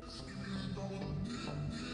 Give me the power, give me the power, give me the power,